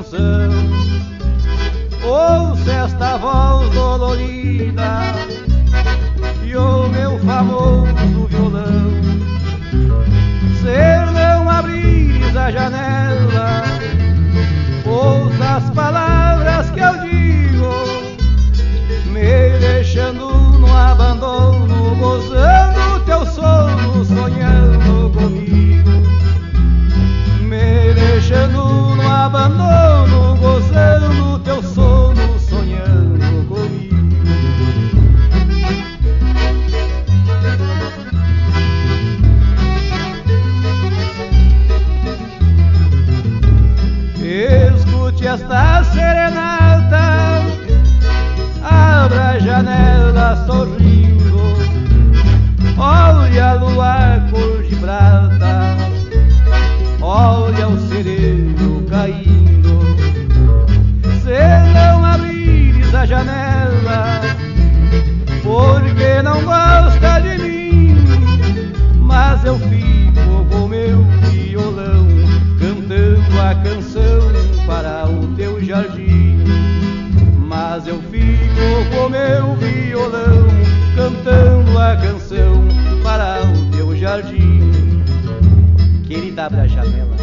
canção Ouça esta voz dolorida E ouça e abre a janela,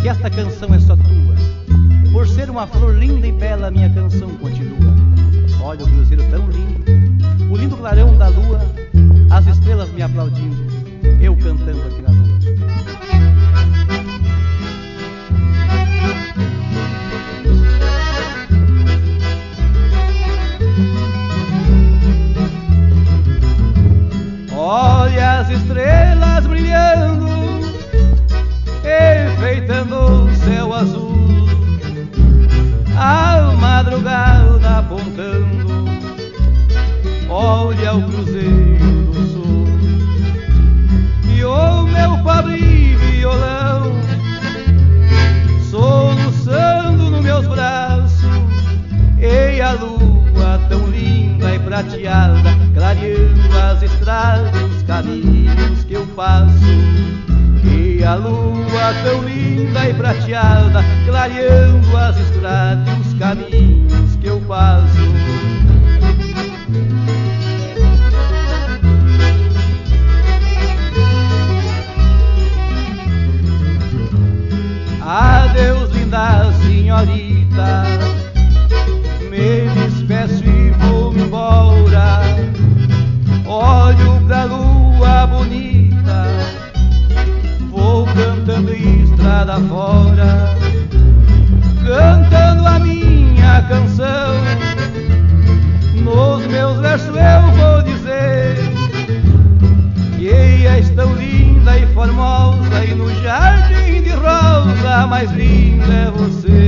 que esta canção é só tua. Por ser uma flor linda e bela, minha canção prateada, clareando as estradas, os caminhos que eu passo. E a lua tão linda e prateada, clareando as estradas, os caminhos bonita. Vou cantando estrada fora, cantando a minha canção. Nos meus versos eu vou dizer que és tão linda e formosa e no jardim de rosa mais linda é você.